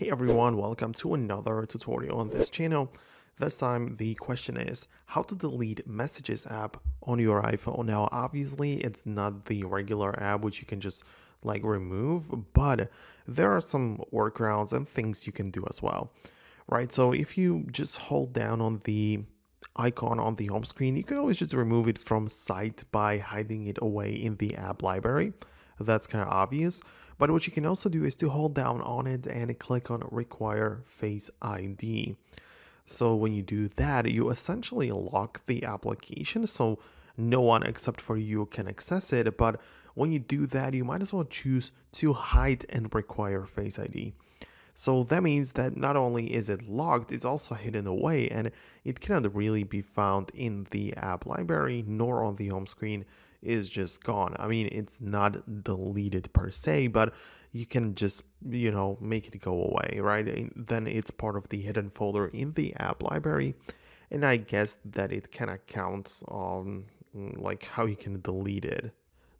Hey everyone, welcome to another tutorial on this channel. This time the question is how to delete messages app on your iPhone. Now obviously it's not the regular app which you can just like remove, but there are some workarounds and things you can do as well. Right, so if you just hold down on the icon on the home screen, you can always just remove it from sight by hiding it away in the app library. That's kind of obvious. But what you can also do is to hold down on it and click on require face ID. So when you do that, you essentially lock the application so no one except for you can access it. But when you do that, you might as well choose to hide and require face ID. So that means that not only is it locked, it's also hidden away and it cannot really be found in the app library nor on the home screen is just gone. I mean, it's not deleted per se, but you can just, you know, make it go away, right? And then it's part of the hidden folder in the app library. And I guess that it kind of counts on like how you can delete it.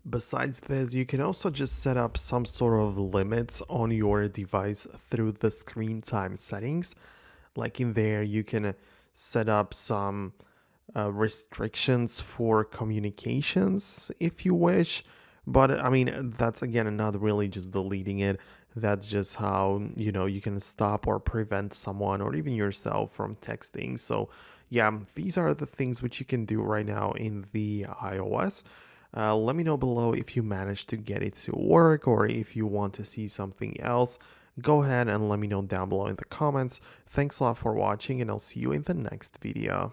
Besides this, you can also just set up some sort of limits on your device through the screen time settings. Like in there, you can set up some uh, restrictions for communications if you wish. But I mean, that's again not really just deleting it. That's just how, you know, you can stop or prevent someone or even yourself from texting. So, yeah, these are the things which you can do right now in the iOS. Uh, let me know below if you managed to get it to work or if you want to see something else. Go ahead and let me know down below in the comments. Thanks a lot for watching and I'll see you in the next video.